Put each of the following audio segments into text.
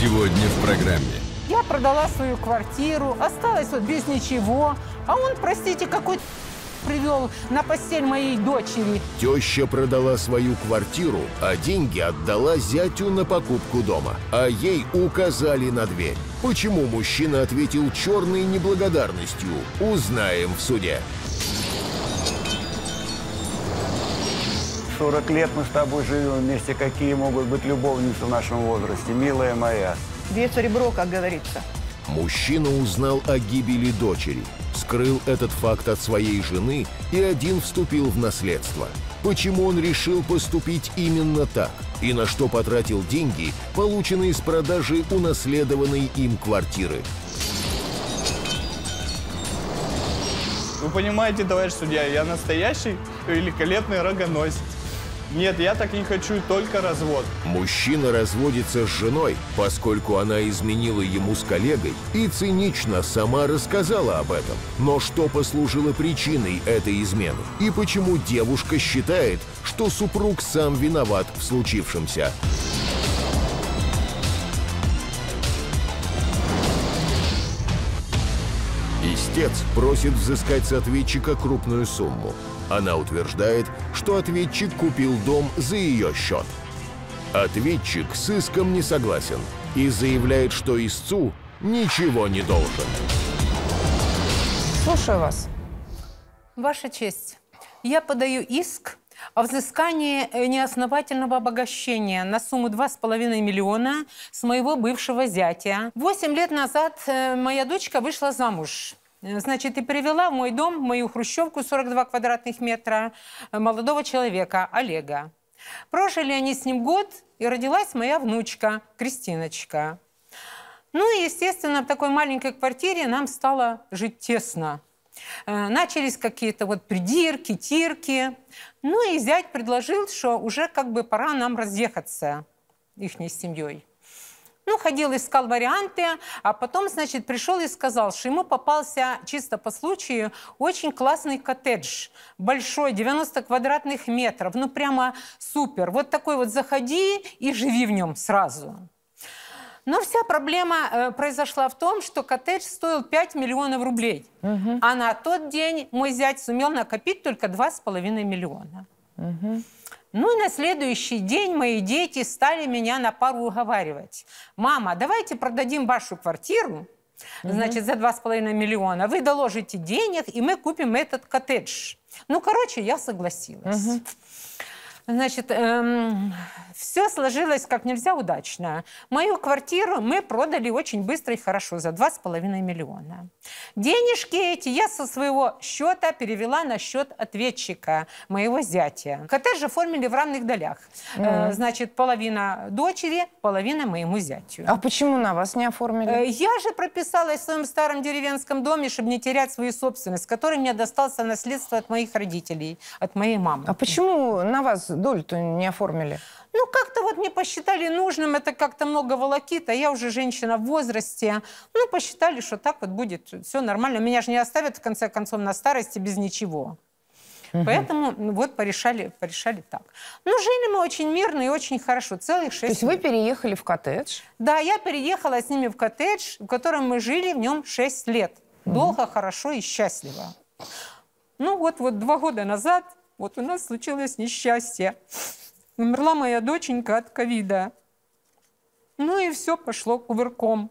Сегодня в программе. Я продала свою квартиру, осталась вот без ничего. А он, простите, какой привел на постель моей дочери. Теща продала свою квартиру, а деньги отдала зятю на покупку дома. А ей указали на дверь. Почему мужчина ответил черной неблагодарностью, узнаем в суде. 40 лет мы с тобой живем вместе. Какие могут быть любовницы в нашем возрасте, милая моя? Бьется ребро, как говорится. Мужчина узнал о гибели дочери, скрыл этот факт от своей жены и один вступил в наследство. Почему он решил поступить именно так? И на что потратил деньги, полученные с продажи унаследованной им квартиры? Вы понимаете, товарищ судья, я настоящий великолепный рогоносец. Нет, я так не хочу, только развод. Мужчина разводится с женой, поскольку она изменила ему с коллегой и цинично сама рассказала об этом. Но что послужило причиной этой измены? И почему девушка считает, что супруг сам виноват в случившемся? Истец просит взыскать с ответчика крупную сумму. Она утверждает, что ответчик купил дом за ее счет. Ответчик с иском не согласен и заявляет, что истцу ничего не должен. Слушаю вас. Ваша честь, я подаю иск о взыскании э, неосновательного обогащения на сумму 2,5 миллиона с моего бывшего зятя. Восемь лет назад э, моя дочка вышла замуж. Э, Значит, и привела в мой дом, в мою хрущевку 42 квадратных метра, э, молодого человека, Олега. Прожили они с ним год, и родилась моя внучка, Кристиночка. Ну и, естественно, в такой маленькой квартире нам стало жить тесно. Э, Начались какие-то вот придирки, тирки. Ну и зять предложил, что уже как бы пора нам разъехаться их семьей. Ну, ходил, искал варианты, а потом, значит, пришел и сказал, что ему попался чисто по случаю очень классный коттедж, большой, 90 квадратных метров, ну, прямо супер. Вот такой вот заходи и живи в нем сразу. Но вся проблема э, произошла в том, что коттедж стоил 5 миллионов рублей. А на тот день мой зять сумел накопить только 2,5 миллиона. Ну и на следующий день мои дети стали меня на пару уговаривать. Мама, давайте продадим вашу квартиру, значит, за 2,5 миллиона. Вы доложите денег, и мы купим этот коттедж. Ну, короче, я согласилась. Значит, все сложилось как нельзя удачно. Мою квартиру мы продали очень быстро и хорошо, за 2,5 миллиона. Денежки эти я со своего счета перевела на счет ответчика, моего зятя. Коттедж оформили в равных долях. Э, Значит, половина дочери, половина моему зятю. А почему на вас не оформили? Э, Я же прописалась в своем старом деревенском доме, чтобы не терять свою собственность, который мне достался наследство от моих родителей, от моей мамы. А почему на вас долю-то не оформили? Ну, как-то вот мне посчитали нужным, это как-то много волокит, а я уже женщина в возрасте. Ну, посчитали, что так вот будет все нормально. Меня же не оставят, в конце концов, на старости без ничего. Поэтому ну, вот порешали, порешали так. Ну, жили мы очень мирно и очень хорошо, целых шесть То есть вы лет. переехали в коттедж? Да, я переехала с ними в коттедж, в котором мы жили в нем 6 лет. Долго, хорошо и счастливо. Ну вот, вот два года назад вот у нас случилось несчастье. Умерла моя доченька от ковида. Ну и все пошло кувырком.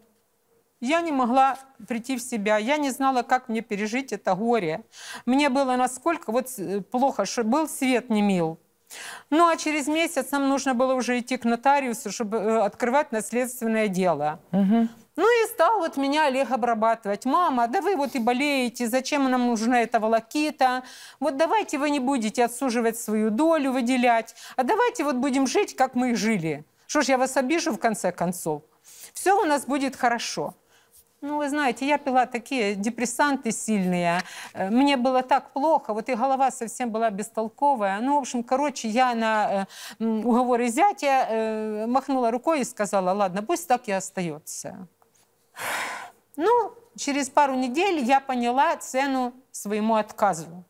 Я не могла прийти в себя, я не знала, как мне пережить это горе. Мне было насколько вот э, плохо, что был свет не мил. Ну а через месяц нам нужно было уже идти к нотариусу, чтобы э, открывать наследственное дело. Ну и стал вот меня Олег обрабатывать. Мама, да вы вот и болеете, зачем нам нужна эта волокита? Вот давайте вы не будете отсуживать свою долю, выделять, а давайте вот будем жить, как мы и жили. Что ж, я вас обижу в конце концов? Все у нас будет хорошо. Ну, вы знаете, я пила такие депрессанты сильные. Э, Мне было так плохо, вот и голова совсем была бестолковая. Ну, в общем, короче, я на э, уговоры зятя э, махнула рукой и сказала, ладно, пусть так и остается. Ну, через пару недель я поняла цену своему отказу.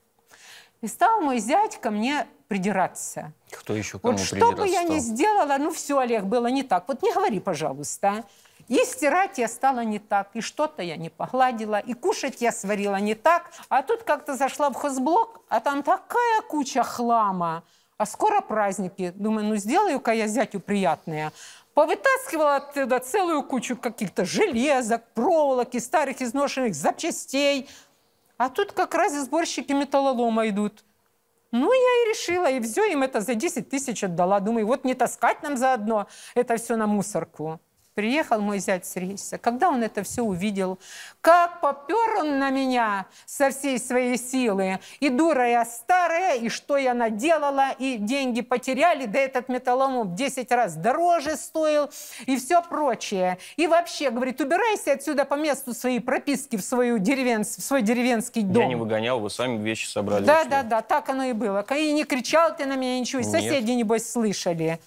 И стал мой зять ко мне придираться. Кто еще кому Вот что бы я ни сделала, ну все, Олег, было не так. Вот не говори, пожалуйста. И стирать я стала не так, и что-то я не погладила, и кушать я сварила не так. А тут как-то зашла в хозблок, а там такая куча хлама. А скоро праздники. Думаю, ну сделаю-ка я зятю приятное. Повытаскивала оттуда целую кучу каких-то железок, проволоки, старых изношенных запчастей. А тут как раз и сборщики металлолома идут. Ну, я и решила, и все им это за 10 тысяч отдала. Думаю, вот не таскать нам заодно это все на мусорку. Приехал мой зять с рейса. Когда он это все увидел, как попер он на меня со всей своей силы. И дура я старая, и что я наделала, и деньги потеряли, да этот металлолом в 10 раз дороже стоил, и все прочее. И вообще, говорит, убирайся отсюда по месту своей прописки в, свою деревен... в свой деревенский дом. Я не выгонял, вы сами вещи собрали. Да, да, да, так оно и было. И не кричал ты на меня ничего, и соседи, небось, слышали.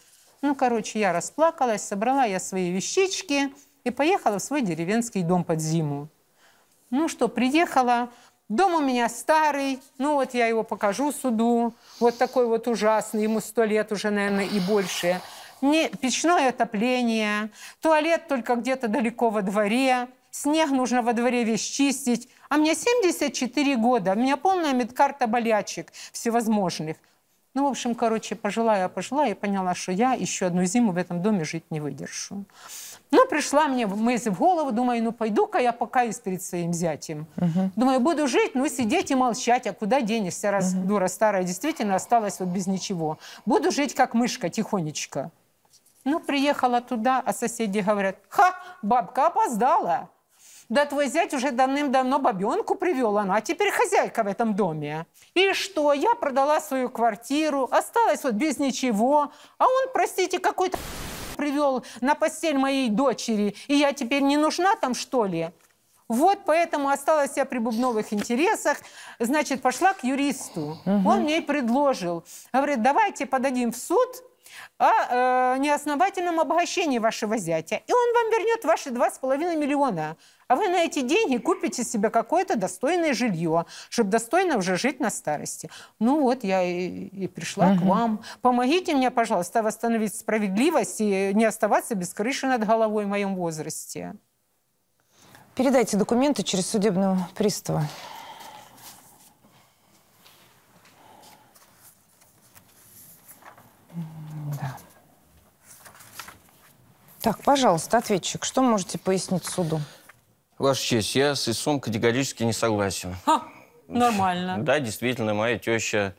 Ну, короче, я расплакалась, собрала я свои вещички и поехала в свой деревенский дом под зиму. Ну что, приехала, дом у меня старый, ну вот я его покажу суду, вот такой вот ужасный, ему сто лет уже, наверное, и больше. Не, печное отопление, туалет только где-то далеко во дворе, снег нужно во дворе весь чистить. А мне 74 года, у меня полная медкарта болячек всевозможных. Ну, в общем, короче, пожила я, пожила, и поняла, что я еще одну зиму в этом доме жить не выдержу. Ну, пришла мне мысль в голову, думаю, ну, пойду-ка я покаюсь перед своим зятем. Думаю, буду жить, ну, сидеть и молчать, а куда денешься, раз дура старая действительно осталась вот без ничего. Буду жить как мышка, тихонечко. Ну, приехала туда, а соседи говорят, ха, бабка опоздала. Да твой зять уже давным-давно бабенку привел, она а теперь хозяйка в этом доме. И что, я продала свою квартиру, осталась вот без ничего, а он, простите, какой-то привел на постель моей дочери, и я теперь не нужна там, что ли? Вот поэтому осталась я при бубновых интересах. Значит, пошла к юристу. Он мне предложил. Говорит, давайте подадим в суд о э, неосновательном обогащении вашего зятя. И он вам вернет ваши 2,5 миллиона. А вы на эти деньги купите себе какое-то достойное жилье, чтобы достойно уже жить на старости. Ну вот, я и, и пришла к вам. Помогите мне, пожалуйста, восстановить справедливость и не оставаться без крыши над головой в моем возрасте. Передайте документы через судебного пристава. Да. Так, пожалуйста, ответчик, что можете пояснить суду? Ваша честь, я с истцом категорически не согласен. Ха, нормально. Да, действительно, моя теща...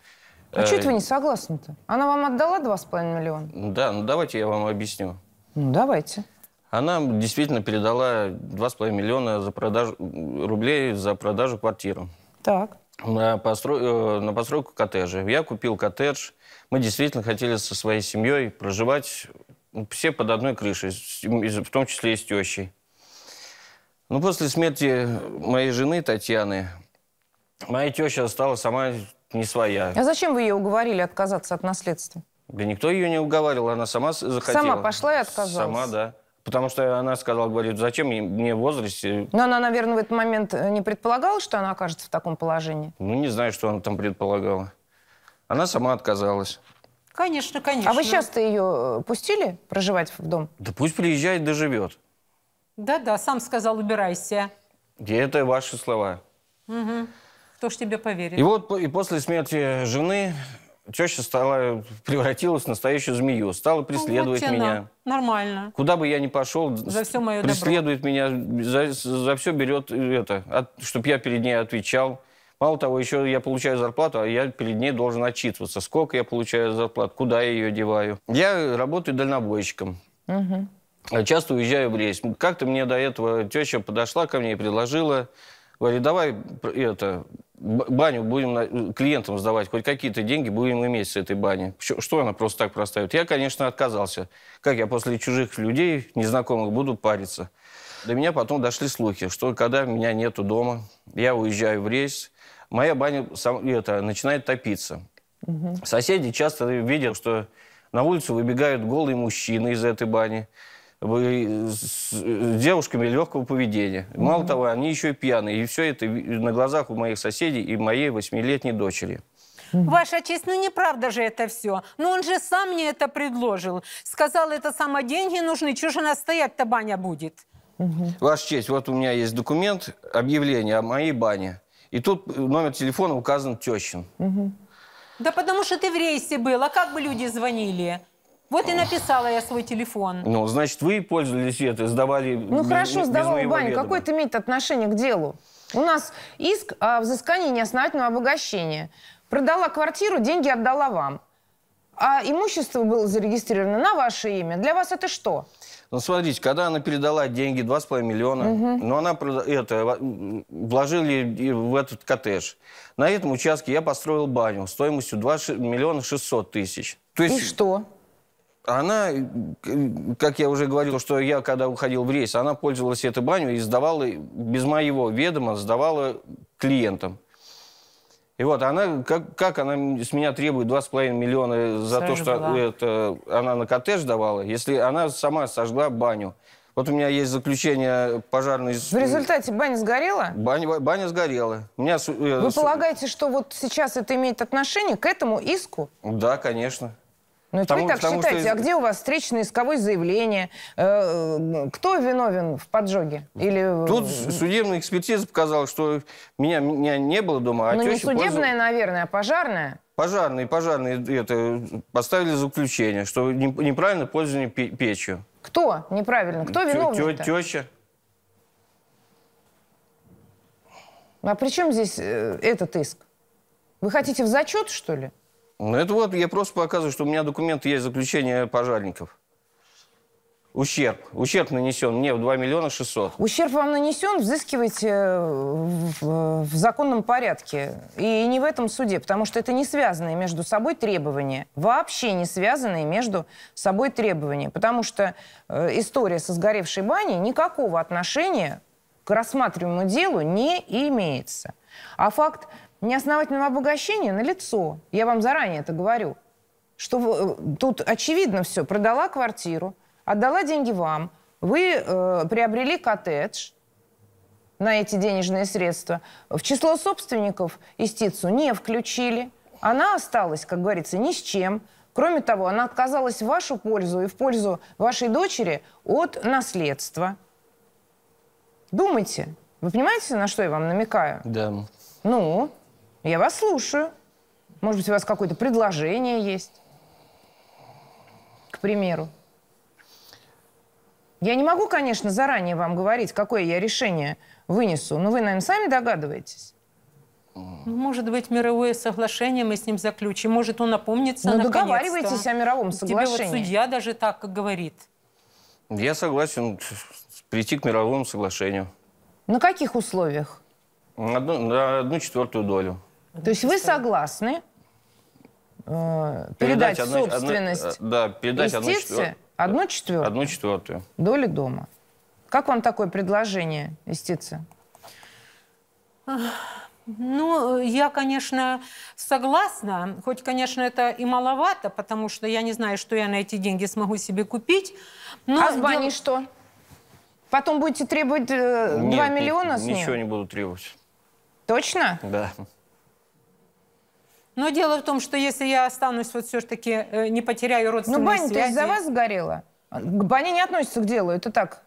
А э, что это вы не согласны-то? Она вам отдала 2,5 миллиона? Да, ну давайте я вам объясню. Ну, давайте. Она действительно передала 2,5 миллиона за продажу, рублей за продажу квартиры Так. на, постро- э, на постройку коттеджа. Я купил коттедж. Мы действительно хотели со своей семьей проживать ну, все под одной крышей, в том числе и с тещей. Но после смерти моей жены Татьяны, моя теща стала сама не своя. А зачем вы ее уговорили отказаться от наследства? Да никто ее не уговаривал, она сама захотела. Сама пошла и отказалась? Сама, да. Потому что она сказала, говорит, зачем мне- в возрасте... Но она, наверное, в этот момент э, не предполагала, что она окажется в таком положении. Ну, не знаю, что она там предполагала. Она сама отказалась. Конечно, конечно. А вы сейчас-то ее э, пустили проживать в дом? Да пусть приезжает, да живет. Да-да, сам сказал, убирайся. И это ваши слова. Кто ж тебе поверит? И вот и после смерти жены теща стала, превратилась в настоящую змею. Стала преследовать Ну, вот меня. она. Нормально. Куда бы я ни пошел, За моё добро. преследует меня, за, за все берет э, это, чтобы я перед ней отвечал. Мало того, еще я получаю зарплату, а я перед ней должен отчитываться. Сколько я получаю зарплат, куда я ее деваю. Я работаю дальнобойщиком. А Часто уезжаю в рейс. Как-то мне до этого теща подошла ко мне и предложила, говорит, давай это, баню будем клиентам сдавать, хоть какие-то деньги будем иметь с этой бани. Что, она просто так проставит? Я, конечно, отказался. Как я после чужих людей, незнакомых, буду париться? До меня потом дошли слухи, что когда меня нету дома, я уезжаю в рейс, моя баня сам- это, начинает топиться. Соседи часто видят, что на улицу выбегают голые мужчины из этой бани с с девушками легкого поведения. Мало того, они еще и пьяные. И все это на глазах у моих соседей и моей восьмилетней дочери. Ваша честь, ну неправда же это все. Ну он же сам мне это предложил. Сказал, это само деньги нужны, чего же она стоять-то баня будет? Ваша честь, вот у меня есть документ, объявление о моей бане. И тут номер телефона указан тещин. Да потому что ты в рейсе был, а как бы люди звонили? Вот и написала я свой телефон. Ну, значит, вы пользовались это, сдавали Ну без- хорошо, сдавал ведома. Какое это имеет отношение к делу? У нас иск о взыскании неосновательного обогащения. Продала квартиру, деньги отдала вам. А имущество было зарегистрировано на ваше имя. Для вас это что? Ну, смотрите, когда она передала деньги, 2,5 миллиона, но она это, вложили и в этот коттедж. На этом участке я построил баню стоимостью 2 ши- миллиона 600 тысяч. То И есть что? Она, как я уже говорил, что я, когда уходил в рейс, она пользовалась этой баней и сдавала, без моего ведома, сдавала клиентам. И вот она, как, как она с меня требует 2,5 миллиона за то, Сразу что была. это, она на коттедж давала, если она сама сожгла баню. Вот у меня есть заключение пожарной... В результате баня сгорела? Баня, баня сгорела. У меня... э, Вы полагаете, что вот сейчас это имеет отношение к этому иску? Да, конечно. Ну, это вы Потому- так потому считаете. что- А где у вас встречное исковое заявление? Э, Кто виновен в поджоге? Или... Тут судебная экспертиза показала, что меня, меня не было дома, а ну, не теща пользовалась- наверное, а пожарное. Пожарные, пожарные это, поставили заключение, что не- неправильно пользование пе- печью. Кто неправильно? Кто виновный? тё- Теща. А при чем здесь э, этот иск? Вы хотите в зачет, что ли? Ну, это вот я просто показываю, что у меня документы есть заключение пожарников. Ущерб. Ущерб нанесен мне в 2 миллиона 600. Ущерб вам нанесен, взыскивайте э, в, в законном порядке. И не в этом суде, потому что это не связанные между собой требования. Вообще не связанные между собой требования. Потому что э, история со сгоревшей баней никакого отношения к рассматриваемому делу не имеется. А факт неосновательного обогащения налицо. Я вам заранее это говорю. Что э, тут очевидно все. Продала квартиру, отдала деньги вам, вы э, приобрели коттедж на эти денежные средства. В число собственников истицу не включили. Она осталась, как говорится, ни с чем. Кроме того, она отказалась в вашу пользу и в пользу вашей дочери от наследства. Думайте. Вы понимаете, на что я вам намекаю? Да. Ну, я вас слушаю. Может быть, у вас какое-то предложение есть? К примеру. Я не могу, конечно, заранее вам говорить, какое я решение вынесу, но вы, наверное, сами догадываетесь. Ну, Может быть, мировое соглашение мы с ним заключим. Может, он напомнится Ну, договаривайтесь о мировом Тебе вот соглашении. судья даже так говорит. Я согласен прийти к мировому соглашению. На каких условиях? На одну, на одну четвертую долю. То есть вы согласны э, передать, одну- одну- собственность э, да, передать одну истице четвер- одну четвертую Одну четвертую. доли дома. Как вам такое предложение, истицы? Ну, я, конечно, согласна, хоть, конечно, это и маловато, потому что я не знаю, что я на эти деньги смогу себе купить. Но а с баней дело- что? Потом будете требовать э, 2 Нет, миллиона с Ничего нее? не буду требовать. Точно? Да. Но дело в том, что если я останусь вот все-таки, э, не потеряю Ну, родственные баня-то связи... из-за вас сгорела. К бане не относится к делу, это так.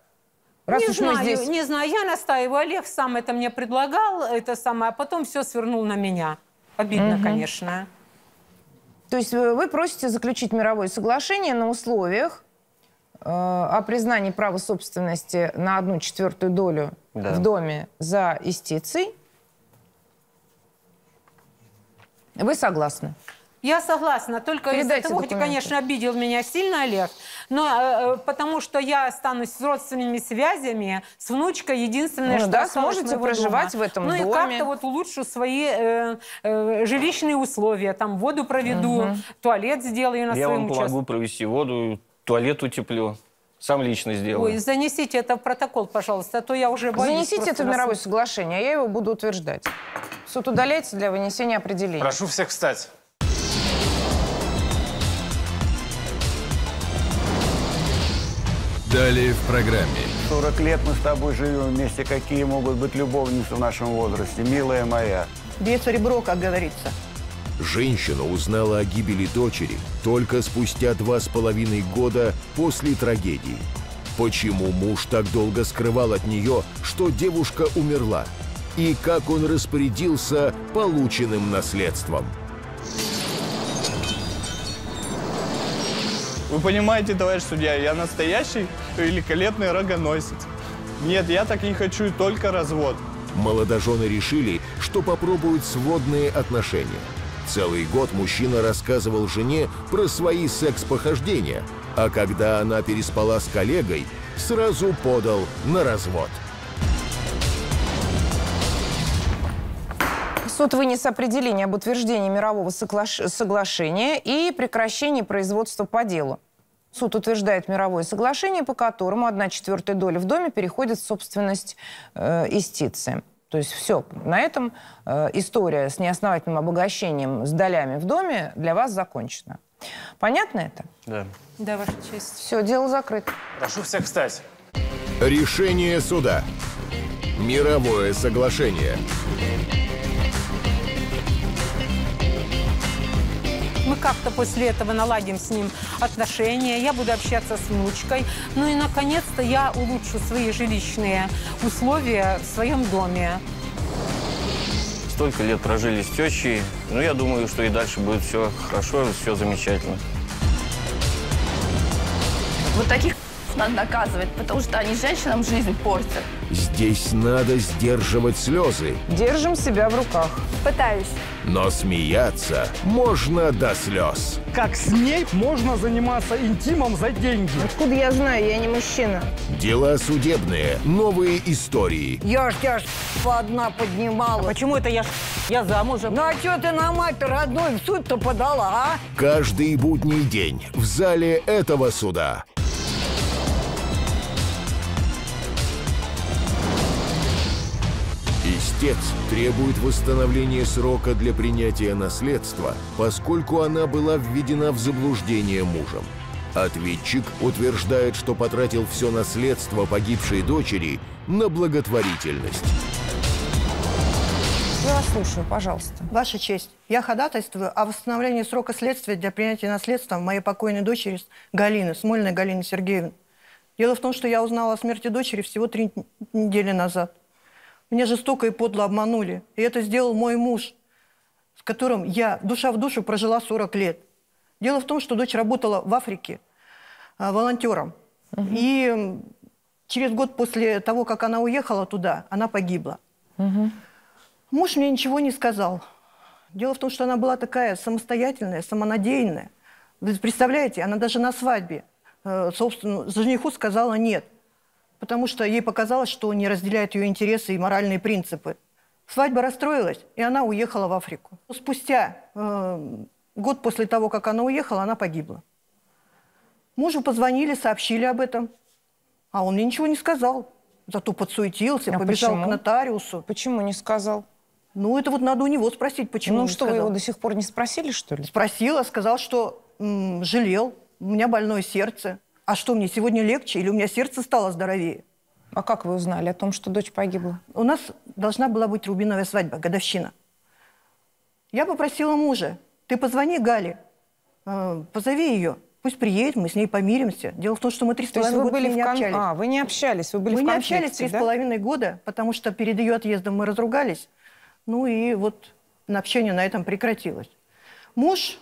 Раз не уж мы знаю, здесь... не знаю, я настаиваю. Олег сам это мне предлагал, это самое, а потом все свернул на меня. Обидно, конечно. То есть вы просите заключить мировое соглашение на условиях э, о признании права собственности на одну четвертую долю Да. в доме за истицей. Вы согласны? Я согласна, только из-за Передайте того, хоть, конечно, обидел меня сильно Олег, но э, э, потому что я останусь с родственными связями, с внучкой, единственное, Ну что да, сможете проживать дома. в этом ну, доме. и как-то вот улучшу свои э, э, жилищные условия, там воду проведу, туалет сделаю на Я своем вам участке. помогу провести воду, туалет утеплю. Сам лично сделаю. Ой, занесите это в протокол, пожалуйста, а то я уже боюсь. Занесите это в мировое соглашение, а я его буду утверждать. Суд удаляется для вынесения определения. Прошу всех встать. Далее в программе. 40 лет мы с тобой живем вместе. Какие могут быть любовницы в нашем возрасте, милая моя? Бьется ребро, как говорится. Женщина узнала о гибели дочери только спустя два с половиной года после трагедии. Почему муж так долго скрывал от нее, что девушка умерла? И как он распорядился полученным наследством? Вы понимаете, товарищ судья, я настоящий великолепный рогоносец. Нет, я так не хочу, только развод. Молодожены решили, что попробуют сводные отношения. Целый год мужчина рассказывал жене про свои секс-похождения, а когда она переспала с коллегой, сразу подал на развод. Суд вынес определение об утверждении мирового соглаш- соглашения и прекращении производства по делу. Суд утверждает мировое соглашение, по которому одна четвертая доля в доме переходит в собственность э, истицы. То есть все, на этом э, история с неосновательным обогащением с долями в доме для вас закончена. Понятно это? Да. Да, Ваша честь. Все, дело закрыто. Прошу всех встать. Решение суда. Мировое соглашение. Мы как-то после этого наладим с ним отношения, я буду общаться с внучкой. Ну и, наконец-то, я улучшу свои жилищные условия в своем доме. Столько лет прожили с тещей. Ну, я думаю, что и дальше будет все хорошо, все замечательно. Вот таких надо наказывать, потому что они женщинам жизнь портят. Здесь надо сдерживать слезы, Держим себя в руках. Пытаюсь. Но смеяться можно до слез. Как с ней можно заниматься интимом за деньги? Откуда я знаю, я не мужчина. Дела судебные, новые истории. Я ж тебя ж одна поднимала. Почему это я, я замужем? Ну а что ты на мать родной в суд-то подала, а? Каждый будний день в зале этого суда. Истец требует восстановления срока для принятия наследства, поскольку она была введена в заблуждение мужем. Ответчик утверждает, что потратил все наследство погибшей дочери на благотворительность. Я вас слушаю, пожалуйста. Ваша честь, я ходатайствую о восстановлении срока следствия для принятия наследства моей покойной дочери Галины, Смольной Галины Сергеевны. Дело в том, что я узнала о смерти дочери всего три недели назад. Меня жестоко и подло обманули. И это сделал мой муж, с которым я душа в душу прожила 40 лет. Дело в том, что дочь работала в Африке а, волонтером. И м, через год после того, как она уехала туда, она погибла. Муж мне ничего не сказал. Дело в том, что она была такая самостоятельная, самонадеянная. Вы представляете, она даже на свадьбе, э, собственно, жениху сказала нет. Потому что ей показалось, что он не разделяет ее интересы и моральные принципы. Свадьба расстроилась, и она уехала в Африку. Спустя э, год после того, как она уехала, она погибла. Мужу позвонили, сообщили об этом, а он мне ничего не сказал. Зато подсуетился, А побежал почему? к нотариусу. Почему не сказал? Ну, это вот надо у него спросить, почему ну что, вы сказал. его до сих пор не спросили, что ли? Спросила, сказал, что м, жалел, у меня больное сердце. А что, мне сегодня легче или у меня сердце стало здоровее? А как вы узнали о том, что дочь погибла? У нас должна была быть рубиновая свадьба, годовщина. Я попросила мужа, ты позвони Гале, э, позови ее, пусть приедет, мы с ней помиримся. Дело в том, что мы три с половиной года были не кон- общались. А, вы не общались, вы были мы в не общались три с половиной года, потому что перед ее отъездом мы разругались. Ну и вот общение на этом прекратилось. Муж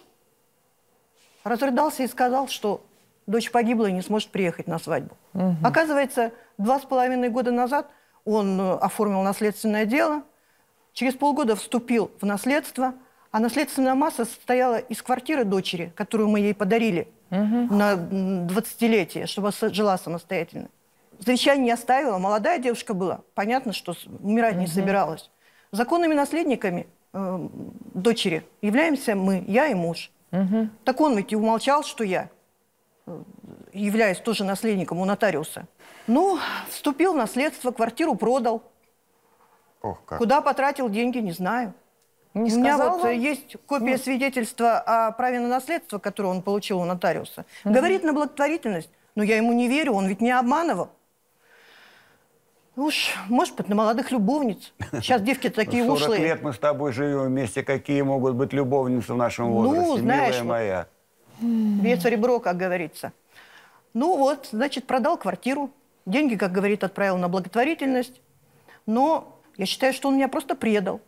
разрыдался и сказал, что дочь погибла и не сможет приехать на свадьбу. Оказывается, два с половиной года назад он э, оформил наследственное дело, через полгода вступил в наследство, а наследственная масса состояла из квартиры дочери, которую мы ей подарили на м, 20-летие, чтобы жила самостоятельно. Завещание не оставила, молодая девушка была. Понятно, что умирать не собиралась. Законными наследниками э, дочери являемся мы, я и муж. Так он ведь и умолчал, что я э, являюсь тоже наследником у нотариуса. Ну, вступил в наследство, квартиру продал. Ох, как. Куда потратил деньги, не знаю. Не У меня вот э, вам? есть копия свидетельства о праве на наследство, которое он получил у нотариуса. Говорит на благотворительность, но я ему не верю, он ведь не обманывал. Уж, может быть, на молодых любовниц. Сейчас девки такие 40 ушлые. лет мы с тобой живем вместе. Какие могут быть любовницы в нашем Ну, возрасте, знаешь, милая вот. моя? Бьется ребро, как говорится. Ну вот, значит, продал квартиру. Деньги, как говорит, отправил на благотворительность. Но я считаю, что он меня просто предал.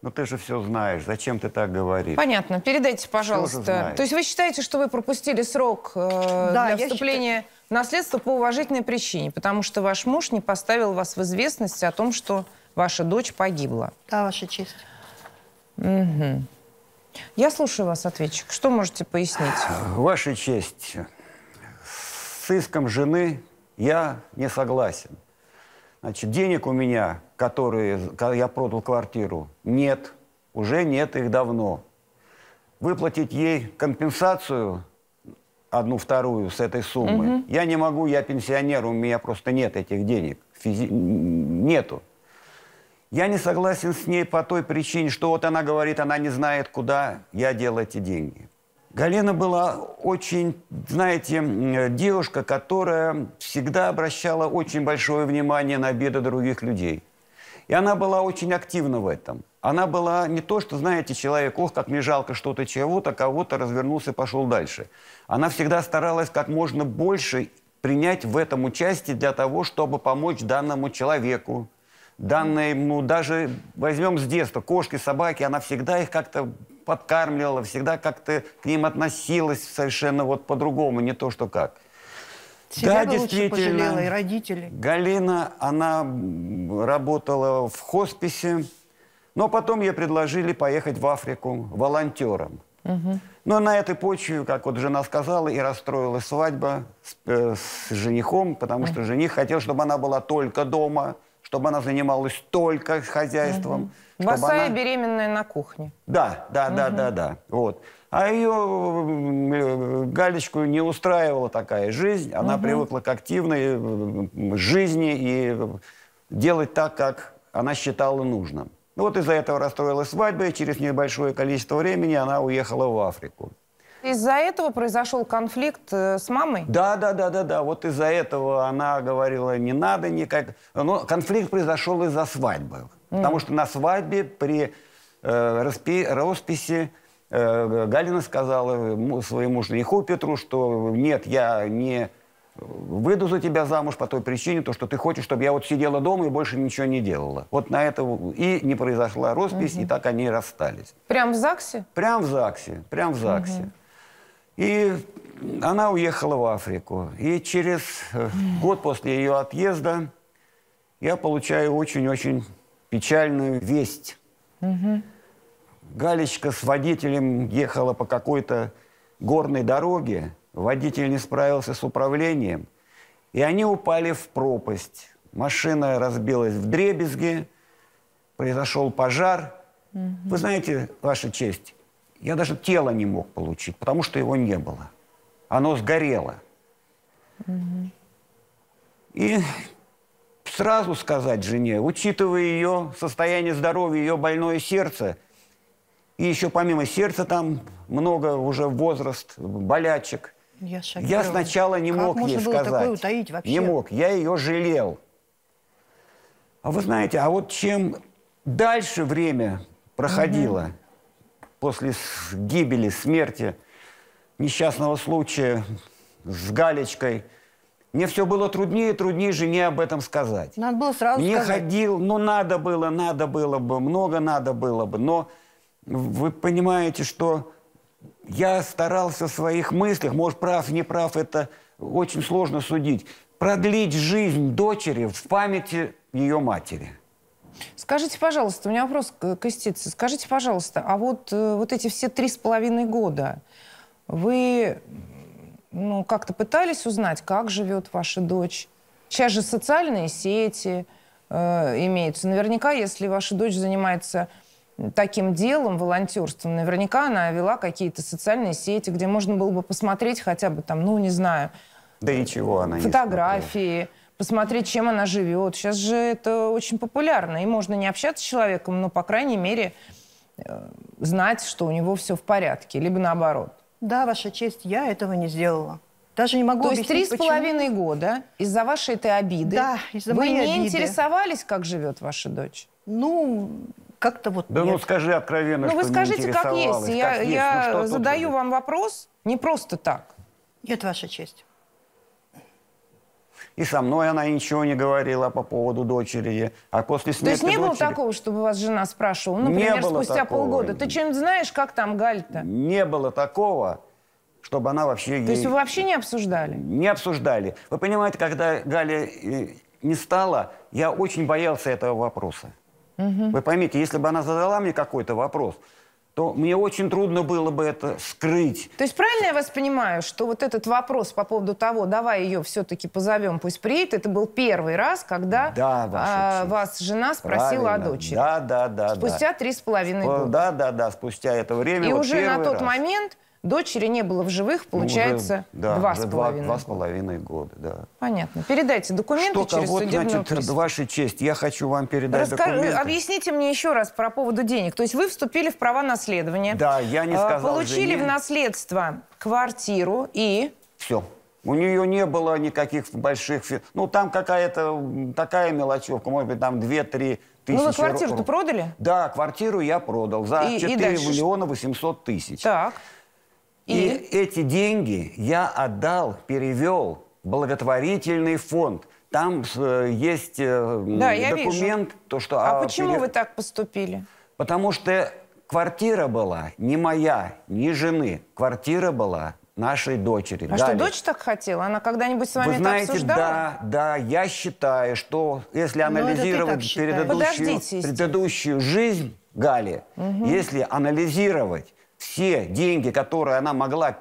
Ну ты же все знаешь, зачем ты так говоришь? Понятно. Передайте, пожалуйста. знаешь? То есть вы считаете, что вы пропустили срок э, Да, для вступления в наследство по уважительной причине, потому что ваш муж не поставил вас в известность о том, что ваша дочь погибла. Да, Ваша честь. Мгм. Я слушаю вас, ответчик. Что можете пояснить? Ваша честь, с иском жены я не согласен. Значит, денег у меня, которые, я продал квартиру, нет. Уже нет их давно. Выплатить ей компенсацию, одну вторую с этой суммы, я не могу, я пенсионер, у меня просто нет этих денег. Физи- Нету. Я не согласен с ней по той причине, что вот она говорит, она не знает, куда я дел эти деньги. Галина была очень, знаете, девушка, которая всегда обращала очень большое внимание на беды других людей. И она была очень активна в этом. Она была не то, что, знаете, человек, ох, как мне жалко что-то чего-то, кого-то развернулся и пошел дальше. Она всегда старалась как можно больше принять в этом участие для того, чтобы помочь данному человеку, данному, даже возьмем с детства, кошки, собаки, она всегда их как-то подкармливала, всегда как-то к ним относилась совершенно вот по-другому, не то, что как. Себя Да, действительно. пожалела и родителей. Галина, она работала в хосписе, но потом ей предложили поехать в Африку волонтером. Но на этой почве, как вот жена сказала, и расстроилась свадьба с, э, с женихом, потому что жених хотел, чтобы она была только дома, чтобы она занималась только хозяйством. чтобы Босая она- беременная на кухне. да, да, да, да, да. Вот. А ее э, Галечку не устраивала такая жизнь. Она привыкла к активной э, жизни и э, делать так, как она считала нужным. Ну вот из-за этого расстроилась свадьба, и через небольшое количество времени она уехала в Африку. Из-за этого произошел конфликт э, с мамой? Да, да, да, да, да. Вот из-за этого она говорила, не надо никак. Но конфликт произошел из-за свадьбы. Потому что на свадьбе при э, распи- росписи э, Галина сказала му- своему жениху Петру, что нет, я не выйду за тебя замуж по той причине, то, что ты хочешь, чтобы я вот сидела дома и больше ничего не делала. Вот на это и не произошла роспись, и так они и расстались. Прям в ЗАГСе? Прям в ЗАГСе, прям в ЗАГСе. И она уехала в Африку. И через э, год после ее отъезда я получаю очень-очень печальную весть. Галечка с водителем ехала по какой-то горной дороге. Водитель не справился с управлением. И они упали в пропасть. Машина разбилась в дребезги. Произошел пожар. Вы знаете, Ваша честь, я даже тело не мог получить, потому что его не было. Оно сгорело. И сразу сказать жене, учитывая ее состояние здоровья, ее больное сердце, и еще помимо сердца там много уже возраст, болячек, Я, я сначала не Как мог ей сказать. утаить вообще? Не мог, я ее жалел. А вы знаете, а вот чем дальше время проходило после гибели, смерти, несчастного случая с Галечкой, мне все было труднее и труднее жене об этом сказать. Надо было сразу Мне сказать. ходил, ну надо было, надо было бы, много надо было бы, но вы понимаете, что я старался в своих мыслях, может, прав, не прав, это очень сложно судить, продлить жизнь дочери в памяти ее матери. Скажите, пожалуйста, у меня вопрос к, истице. Скажите, пожалуйста, а вот, э, вот эти все три с половиной года вы ну, как-то пытались узнать, как живет ваша дочь? Сейчас же социальные сети э, имеются. Наверняка, если ваша дочь занимается таким делом, волонтерством, наверняка она вела какие-то социальные сети, где можно было бы посмотреть хотя бы там, ну, не знаю, Да и чего она фотографии, посмотреть, чем она живет. Сейчас же это очень популярно, и можно не общаться с человеком, но, по крайней мере, э, знать, что у него все в порядке, либо наоборот. Да, Ваша честь, я этого не сделала. Даже не могу То есть три с половиной года из-за вашей этой обиды Да, из-за вы моей не обиды. интересовались, как живет ваша дочь? Ну, как-то вот Да ну нет. скажи откровенно, Ну, что вы не скажите, как есть. интересовалась, Я, как есть. я Ну, тут задаю вам вопрос не просто так. Нет, Ваша честь. И со мной она ничего не говорила по поводу дочери. А после смерти То есть не было дочери- такого, чтобы вас жена спрашивала, ну, Не например, было спустя такого. полгода, ты что-нибудь знаешь, как там Галь-то? Не было такого, чтобы она вообще... То есть ей- вы вообще не обсуждали? Не обсуждали. Вы понимаете, когда Галя э, не стала, я очень боялся этого вопроса. Вы поймите, если бы она задала мне какой-то вопрос, то мне очень трудно было бы это скрыть. То есть правильно я вас понимаю, что вот этот вопрос по поводу того, давай ее все-таки позовем, пусть приедет, это был первый раз, когда Да, Ваша а, вас жена спросила Правильно. о дочери? Да, да, да. Спустя три с половиной года. Да, да, да, спустя это время. И вот уже на тот раз. момент дочери не было в живых, Ну, уже, получается, да, два уже с два, половиной два с года. половиной года, да. Понятно. Передайте документы Что-то через вот, судебного значит, пристава. Ваша честь, я хочу вам передать Расскажи- документы. объясните мне еще раз про поводу денег. То есть вы вступили в права наследования. Да, я не э, сказал Получили жене. в наследство квартиру и... Все. У нее не было никаких больших... Ну, там какая-то такая мелочевка, может быть, там 2-3 тысячи... Ну, вы ру- квартиру-то продали? Да, квартиру я продал за И- и 4 дальше миллиона 800 тысяч. Так. И? И? эти деньги я отдал, перевел в благотворительный фонд. Там э, есть э, Да, я документ, то, что... А, а, почему пере- вы так поступили? Потому что квартира была не моя, не жены. Квартира была нашей дочери. А что, Гали. дочь так хотела? Она когда-нибудь с вами Вы это знаете, обсуждала? да, да, я считаю, что если Ну, анализировать предыдущую, предыдущую жизнь Гали, если анализировать все деньги, которые она могла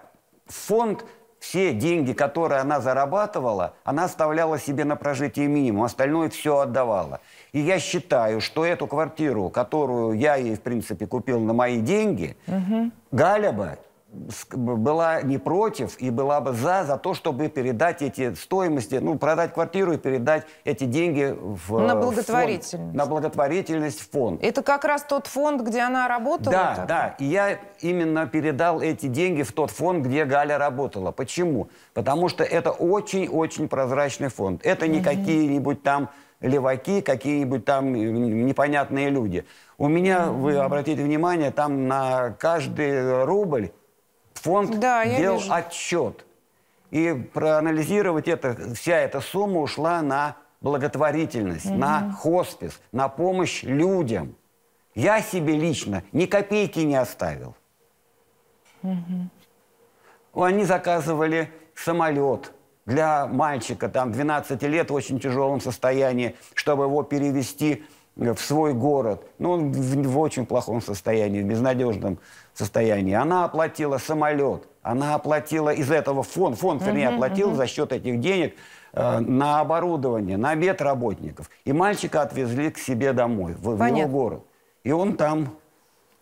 в фонд, все деньги, которые она зарабатывала, она оставляла себе на прожитие минимум, остальное все отдавала. И я считаю, что эту квартиру, которую я ей, в принципе, купил на мои деньги, Галя бы была не против и была бы за, за то, чтобы передать эти стоимости, ну, продать квартиру и передать эти деньги в На э, в благотворительность. фонд. на благотворительность в фонд. Это как раз тот фонд, где она работала? Да, так? да. И я именно передал эти деньги в тот фонд, где Галя работала. Почему? Потому что это очень-очень прозрачный фонд. Это не какие-нибудь там леваки, какие-нибудь там э, непонятные люди. У меня, вы обратите внимание, там на каждый рубль фонд Да, делал вижу. отчет. И проанализировать это, вся эта сумма ушла на благотворительность, на хоспис, на помощь людям. Я себе лично ни копейки не оставил. Они заказывали самолет для мальчика, там 12 лет в очень тяжелом состоянии, чтобы его перевести в свой город. Ну, он в, в очень плохом состоянии, в безнадежном состоянии. Она оплатила самолет, она оплатила из этого фонд, фонд, вернее, оплатил за счет этих денег э, на оборудование, на обед работников. И мальчика отвезли к себе домой, в, в его Понятно. город. И он там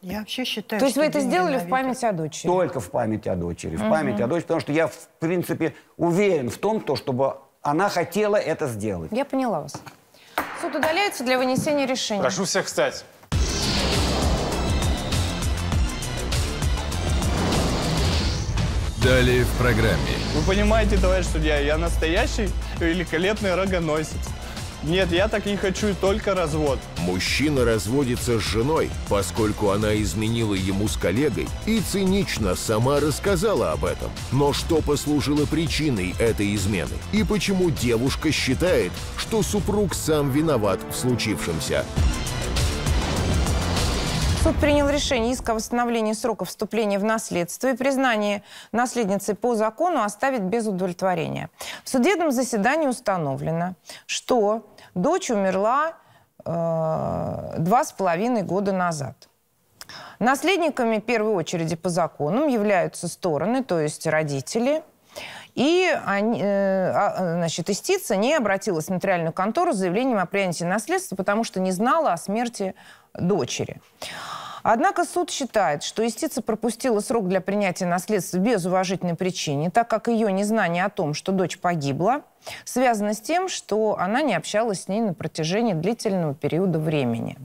Я вообще считаю, То есть вы это сделали на в память о дочери? только в память о дочери, в память о дочери, потому что я, в принципе, уверен в том, то, чтобы она хотела это сделать. Я поняла вас. Суд удаляется для вынесения решения. Прошу всех встать. Далее в программе. Вы понимаете, товарищ судья, я настоящий великолепный рогоносец. Нет, я так не хочу, только развод. Мужчина разводится с женой, поскольку она изменила ему с коллегой и цинично сама рассказала об этом. Но что послужило причиной этой измены? И почему девушка считает, что супруг сам виноват в случившемся? Суд принял решение иска о восстановлении срока вступления в наследство и признании наследницы по закону оставить без удовлетворения. В судебном заседании установлено, что дочь умерла э, два с половиной года назад. Наследниками первой очереди по законам являются стороны, то есть родители. И они, э, а, значит, истица не обратилась в нотариальную контору с заявлением о принятии наследства, потому что не знала о смерти дочери. Однако суд считает, что истица пропустила срок для принятия наследства без уважительной причины, так как ее незнание о том, что дочь погибла, связано с тем, что она не общалась с ней на протяжении длительного периода времени.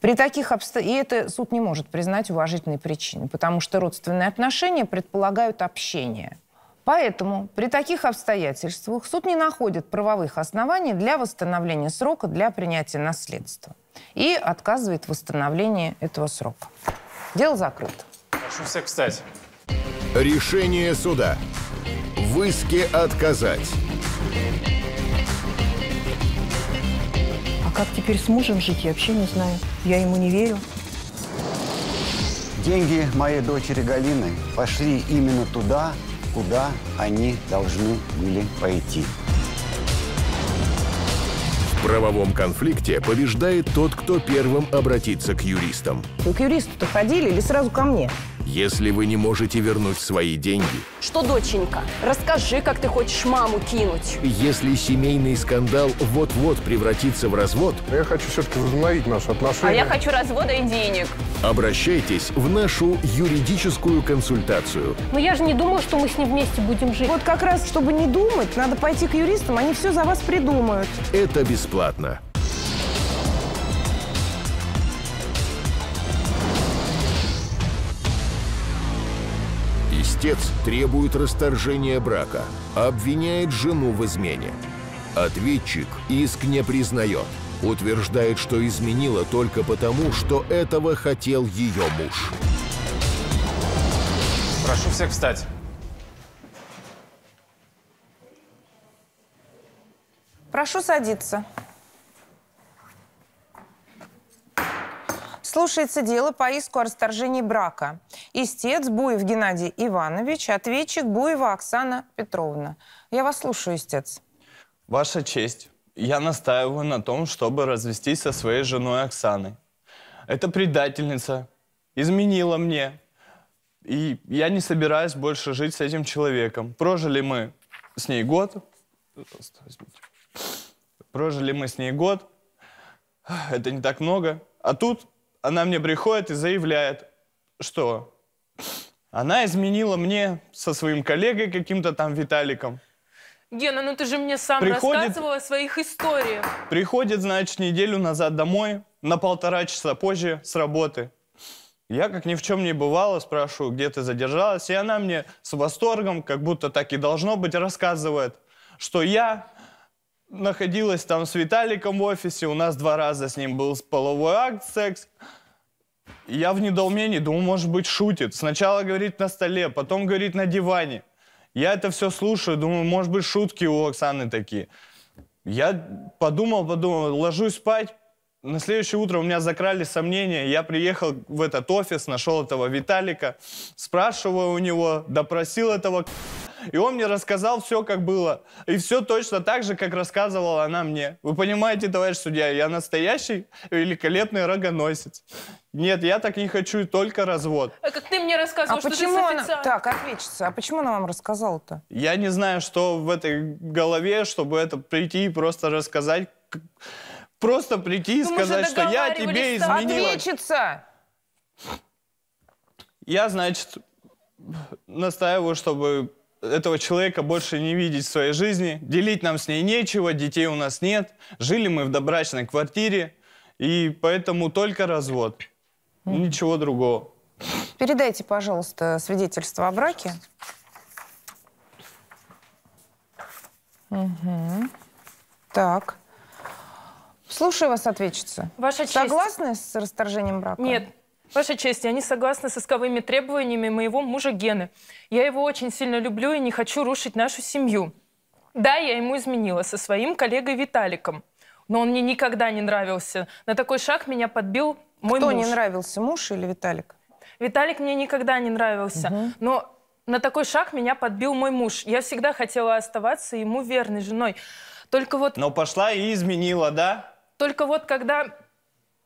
При таких обстоятельствах, и это суд не может признать уважительной причиной, потому что родственные отношения предполагают общение. Поэтому при таких обстоятельствах суд не находит правовых оснований для восстановления срока для принятия наследства и отказывает в восстановлении этого срока. Дело закрыто. Прошу всех встать. Решение суда. В иске отказать. А как теперь с мужем жить, я вообще не знаю. Я ему не верю. Деньги моей дочери Галины пошли именно туда, куда они должны были пойти. В правовом конфликте побеждает тот, кто первым обратится к юристам. Вы к юристу-то ходили или сразу ко мне? Если вы не можете вернуть свои деньги, Что, доченька, расскажи, как ты хочешь маму кинуть. если семейный скандал вот-вот превратится в развод, Я хочу все-таки возобновить наши отношения. А я хочу развода и денег. обращайтесь в нашу юридическую консультацию. Но я же не думала, что мы с ним вместе будем жить. Вот как раз, чтобы не думать, надо пойти к юристам, они все за вас придумают. Это бесплатно. Истец требует расторжения брака, обвиняет жену в измене. Ответчик иск не признает, утверждает, что изменила только потому, что этого хотел ее муж. Прошу всех встать. Прошу садиться. Слушается дело по иску о расторжении брака. Истец Буев Геннадий Иванович, ответчик Буева Оксана Петровна. Я вас слушаю, истец. Ваша честь, я настаиваю на том, чтобы развестись со своей женой Оксаной. Это предательница, изменила мне. И я не собираюсь больше жить с этим человеком. Прожили мы с ней год. Прожили мы с ней год. Это не так много. А тут она мне приходит и заявляет, что она изменила мне со своим коллегой каким-то там Виталиком. Гена, ну ты же мне сам Приходит- рассказывал о своих историях. Приходит, значит, неделю назад домой, на полтора часа позже с работы. Я, как ни в чем не бывало, спрашиваю, где ты задержалась, и она мне с восторгом, как будто так и должно быть, рассказывает, что я находилась там с Виталиком в офисе, у нас два раза с ним был половой акт, секс. Я в недоумении, думаю, может быть, шутит. Сначала говорит на столе, потом говорит на диване. Я это все слушаю, думаю, может быть, шутки у Оксаны такие. Я подумал, подумал, ложусь спать. На следующее утро у меня закрались сомнения. Я приехал в этот офис, нашел этого Виталика, спрашиваю у него, допросил этого и он мне рассказал все, как было. И все точно так же, как рассказывала она мне. Вы понимаете, товарищ судья, я настоящий великолепный рогоносец. Нет, я так не хочу, только развод. А как ты мне рассказывал, А что почему ты с она... Так, ответчица, а почему она вам рассказала-то? Я не знаю, что в этой голове, чтобы это прийти и просто рассказать. Просто прийти и Ну, сказать, что я тебе изменила. Ответчица! Я, значит, настаиваю, чтобы этого человека больше не видеть в своей жизни. Делить нам с ней нечего, детей у нас нет. Жили мы в добрачной квартире, и поэтому только развод. Ничего другого. Передайте, пожалуйста, свидетельство о браке. Мгм. Так. Слушаю вас, ответчица. Ваша честь. Согласны с расторжением брака? Нет. Ваша честь, я не согласна с исковыми требованиями моего мужа Гены. Я его очень сильно люблю и не хочу рушить нашу семью. Да, я ему изменила со своим коллегой Виталиком. Но он мне никогда не нравился. На такой шаг меня подбил мой Кто муж. не нравился, муж или Виталик? Виталик мне никогда не нравился. Но на такой шаг меня подбил мой муж. Я всегда хотела оставаться ему верной женой. Только вот Но пошла и изменила, да? только вот когда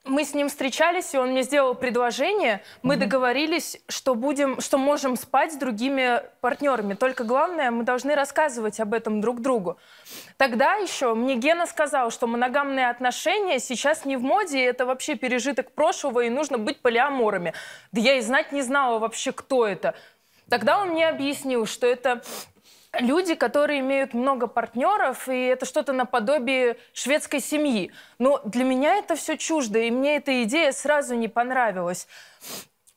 мы с ним встречались, и он мне сделал предложение, мы договорились, что будем, что можем спать с другими партнерами. Только главное, мы должны рассказывать об этом друг другу. Тогда еще мне Гена сказал, что моногамные отношения сейчас не в моде, это вообще пережиток прошлого, и нужно быть полиаморами. Да я и знать не знала вообще, кто это. Тогда он мне объяснил, что это люди, которые имеют много партнеров, и это что-то наподобие шведской семьи. Но для меня это все чуждо, и мне эта идея сразу не понравилась.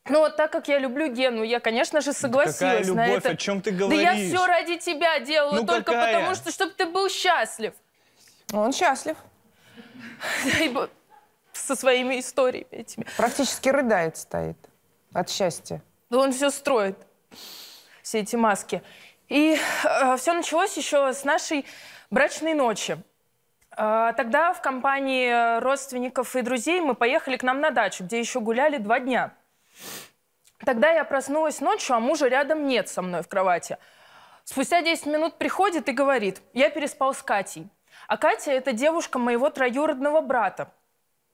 Но вот так как я люблю Гену, я, конечно же, согласилась Какая на любовь, это. о чем ты Да говоришь? я все ради тебя делала, Ну только какая? потому что, чтобы ты был счастлив. Он счастлив. Со своими историями этими. Практически рыдает стоит от счастья. Да он все строит, все эти маски. И все началось еще с нашей брачной ночи. А, Тогда в компании родственников и друзей мы поехали к нам на дачу, где еще гуляли два дня. Тогда я проснулась ночью, а мужа рядом нет со мной в кровати. Спустя 10 минут приходит и говорит, я переспал с Катей. А Катя – это девушка моего троюродного брата.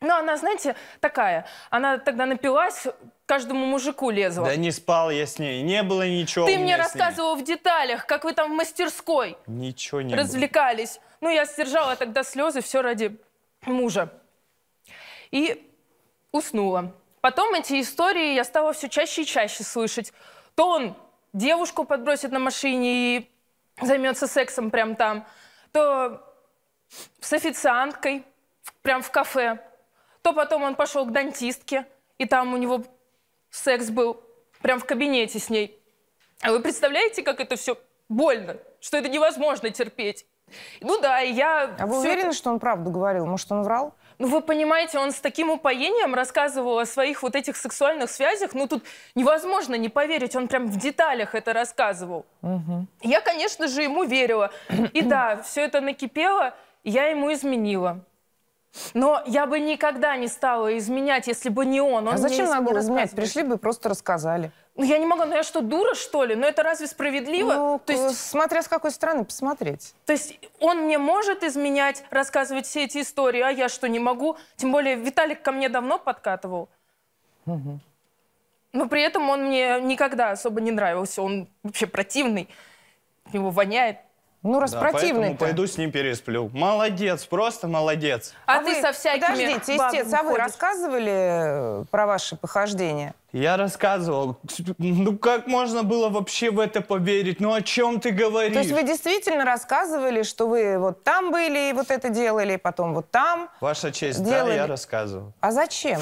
Ну, она, знаете, такая. Она тогда напилась, каждому мужику лезла. Да не спал я с ней, не было ничего Ты мне рассказывал в деталях, как вы там в мастерской Ничего не было. развлекались. Ну, я сдержала тогда слезы, все ради мужа. И уснула. Потом эти истории я стала все чаще и чаще слышать. То он девушку подбросит на машине и займется сексом прям там, то с официанткой, прям в кафе, то потом он пошел к дантистке, и там у него секс был прям в кабинете с ней. А вы представляете, как это все больно, что это невозможно терпеть? Ну да, и я... А вы уверены, это- что он правду говорил? Может, он врал? ну, вы понимаете, он с таким упоением рассказывал о своих вот этих сексуальных связях. Ну, тут невозможно не поверить. Он прям в деталях это рассказывал. Я, конечно же, ему верила. И да, все это накипело, я ему изменила. Но я бы никогда не стала изменять, если бы не он. он а зачем надо было изменять? Пришли бы и просто рассказали. Ну, я не могла, ну я что, дура, что ли? Ну, это разве справедливо? Ну, То есть смотря с какой стороны посмотреть. То есть он мне может изменять, рассказывать все эти истории, а я что, не могу? Тем более Виталик ко мне давно подкатывал. Но при этом он мне никогда особо не нравился. Он вообще противный. От него воняет. Ну, раз Да, пойду с ним пересплю. Молодец, просто молодец. А, ты со всякими Подождите, истец, а вы рассказывали э, про ваши похождения? Я рассказывал. Ну как можно было вообще в это поверить? Ну о чем ты говоришь? То есть вы действительно рассказывали, что вы вот там были и вот это делали, потом вот там. Ваша честь, Делали. да, я рассказывал. А зачем?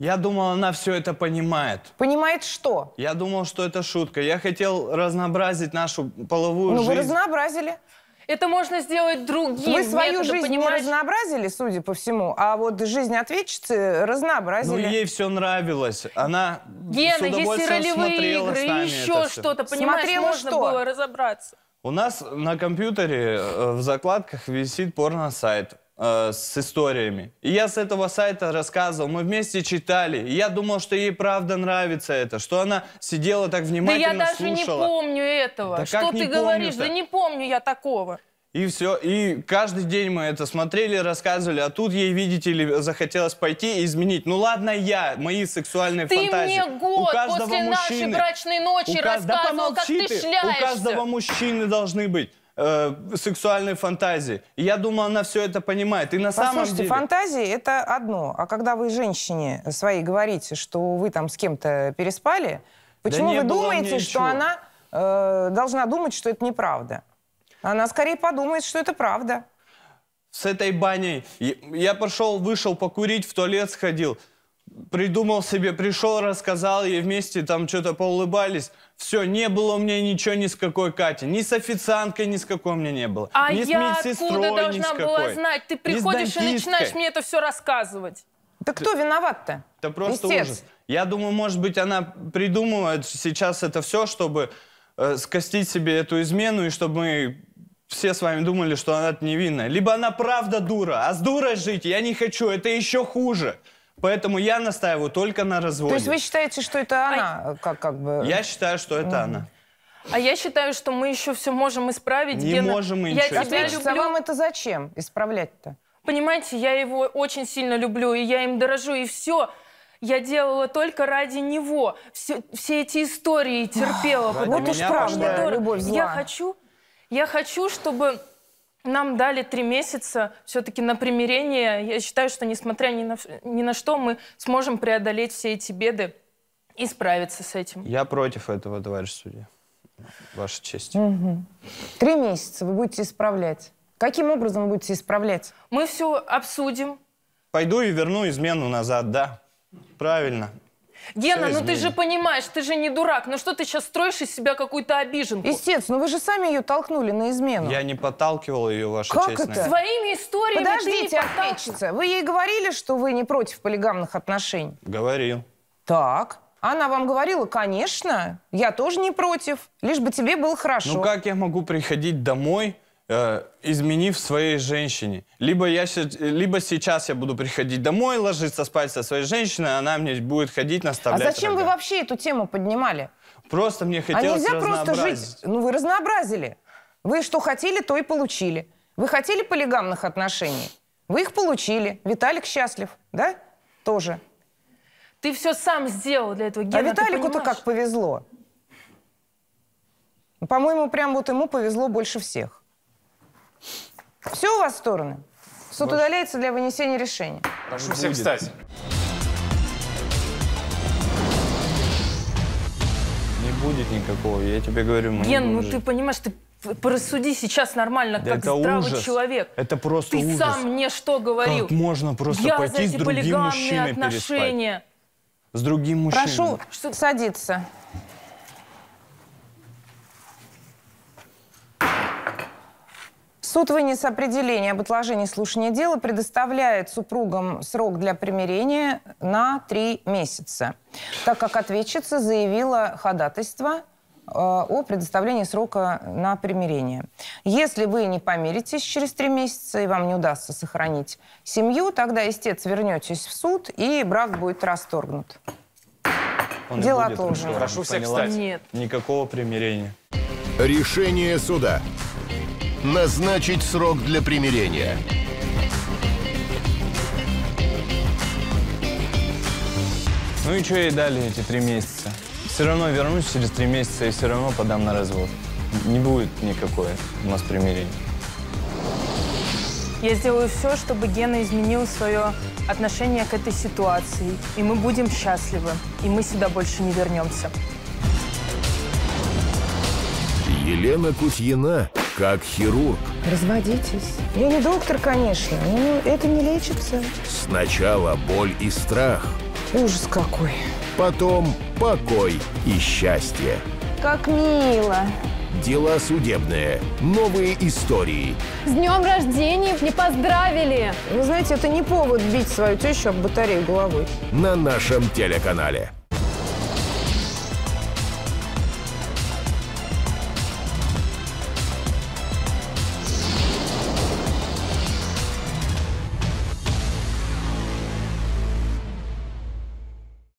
Я думал, она все это понимает. Понимает что? Я думал, что это шутка. Я хотел разнообразить нашу половую Ну, жизнь. вы разнообразили. Это можно сделать другим Вы свою методом, жизнь не понимаешь? разнообразили, судя по всему, а вот жизнь ответчицы Ну, разнообразили. ей все нравилось. Она Гена, с есть и удовольствием ролевые смотрела игры, нами еще что-то, понимаешь, Смотрела можно что? было разобраться. У нас на компьютере э, в закладках висит порно-сайт э, с историями. И я с этого сайта рассказывал, мы вместе читали. И я думал, что ей правда нравится это, что она сидела так Да внимательно я даже слушала. не помню этого. Да что ты говоришь? Да не помню я такого. И все. И каждый день мы это смотрели, рассказывали. А тут ей, видите ли, захотелось пойти и изменить. Ну ладно я, мои сексуальные Ты фантазии. мне У год каждого после нашей мужчины- брачной ночи у кажд- да рассказывал, как ты У шляешься. каждого мужчины должны быть э, сексуальные фантазии. И я думаю, она все это понимает. И на самом Послушайте, деле... фантазии — это одно. А когда вы женщине своей говорите, что вы там с кем-то переспали, почему не вы думаете, что она э, должна думать, что это неправда? Она скорее подумает, что это правда. с этой баней. Я пошел, вышел покурить, в туалет сходил. Придумал себе, пришел, рассказал ей вместе, там что-то поулыбались. Все, не было у меня ничего ни с какой Кати. Ни с официанткой ни с какой у меня не было. А ни с я медсестрой откуда ни с должна была какой. знать? Ты с приходишь и начинаешь мне это все рассказывать. Да кто виноват-то? Это просто Истец. ужас. Я думаю, может быть, она придумывает сейчас это все, чтобы э, скостить себе эту измену, и чтобы мы все с вами думали, что она невинная. Либо она правда дура, а с дурой жить я не хочу, это еще хуже. Поэтому я настаиваю только на разводе. То есть вы считаете, что это она, как, как бы... Я считаю, что это она. А я считаю, что мы еще все можем исправить. Не Гена. можем мы Я ничего тебя Ответчица, а люблю. вам это зачем исправлять-то? Понимаете, я его очень сильно люблю, и я им дорожу, и все. Я делала только ради него. Все, все эти истории терпела. Потому меня, что правда, любовь Я зла. хочу, я хочу, чтобы нам дали три месяца все-таки на примирение. Я считаю, что несмотря ни на, ни на что, мы сможем преодолеть все эти беды и справиться с этим. Я против этого, товарищ судья. Ваша честь. Три месяца вы будете исправлять. Каким образом вы будете исправлять? Мы все обсудим. Пойду и верну измену назад, да. Правильно. Гена, ну ты же понимаешь, ты же не дурак. Ну что ты сейчас строишь из себя какую-то обиженку? Истец, ну вы же сами ее толкнули на измену. Я не подталкивал ее, ваша Как честь. это? Своими историями ты Подождите, не подталкивай. ответчица, вы ей говорили, что вы не против полигамных отношений? Говорил. Так. Она вам говорила, конечно, я тоже не против, лишь бы тебе было хорошо. Ну как я могу приходить домой, э, изменив своей женщине? Либо, я, либо сейчас я буду приходить домой, ложиться спать со своей женщиной, она мне будет ходить, а наставлять зачем вы рога. вообще эту тему поднимали? Просто мне А хотелось нельзя просто жить. Ну, вы разнообразили. Вы что хотели, то и получили. Вы хотели полигамных отношений? Вы их получили. Виталик счастлив, да? Тоже. Ты все сам сделал для этого, Гена. а Виталику-то как повезло. По-моему, прям вот ему повезло больше всех. Все у вас стороны? Суд удаляется для вынесения решения. Прошу всех встать. Не будет никакого, я тебе говорю, мы Ген, ну жить. ты понимаешь, ты порассуди сейчас нормально, Да как это здравый ужас. человек. Это просто Ты ужас. сам мне что говорил? Как можно просто Я пойти с эти другим мужчиной отношения. С другим мужчиной. Прошу садиться. Суд вынес определение об отложении слушания дела, предоставляет супругам срок для примирения на три месяца, так как ответчица заявила ходатайство э, о предоставлении срока на примирение. Если вы не помиритесь через три месяца и вам не удастся сохранить семью, тогда, истец, вернетесь в суд, и брак будет расторгнут. Он Дело отложено. Прошу всех встать. Нет. Никакого примирения. Решение суда. Назначить срок для примирения. Ну и что ей дали эти три месяца? Все равно вернусь через три месяца и все равно подам на развод. Не будет никакое у нас примирения. Я сделаю все, чтобы Гена изменил свое отношение к этой ситуации. И мы будем счастливы. И мы сюда больше не вернемся. Елена Кутьина как хирург. Разводитесь. Я не доктор, конечно, но это не лечится. Сначала боль и страх, Ужас какой. потом покой и счастье. Как мило. Дела судебные, новые истории. С днем рождения не поздравили! Вы знаете, это не повод бить свою тещу об батарею головой. на нашем телеканале.